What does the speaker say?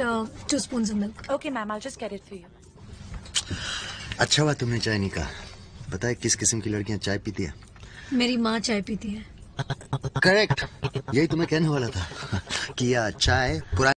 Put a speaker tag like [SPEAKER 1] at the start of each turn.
[SPEAKER 1] uh, two spoons of milk.
[SPEAKER 2] Okay, ma'am, I'll just get it for you.
[SPEAKER 3] अच्छा हुआ तुमने चाय नहीं कहा पता है किस किस्म की लड़कियाँ चाय पीती है
[SPEAKER 1] मेरी माँ चाय पीती है
[SPEAKER 3] करेक्ट यही तुम्हें कहने वाला था कि यह चाय पुरानी